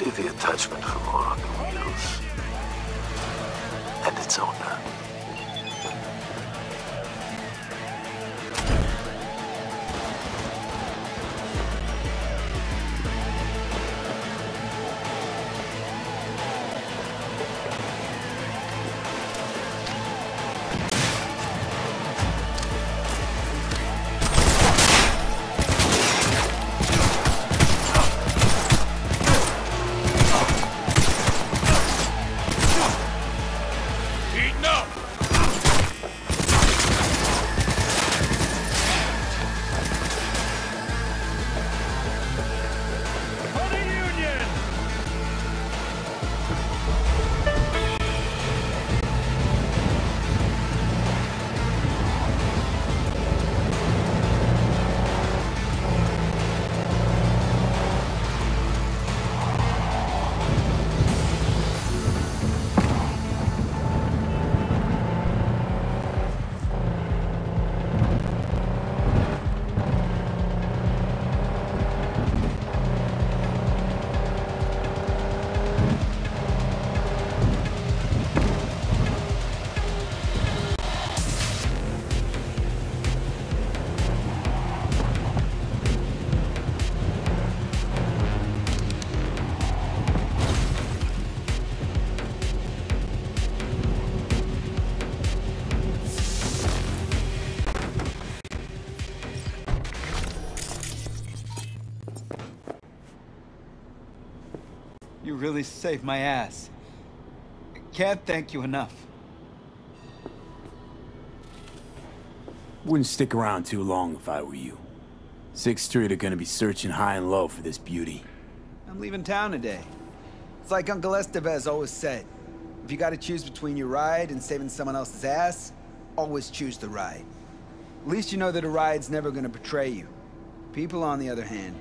See the attachment for more on the wheels. And its owner. You really saved my ass. I can't thank you enough. Wouldn't stick around too long if I were you. Sixth Street are gonna be searching high and low for this beauty. I'm leaving town today. It's like Uncle Estevez always said. If you gotta choose between your ride and saving someone else's ass, always choose the ride. At least you know that a ride's never gonna betray you. People, on the other hand,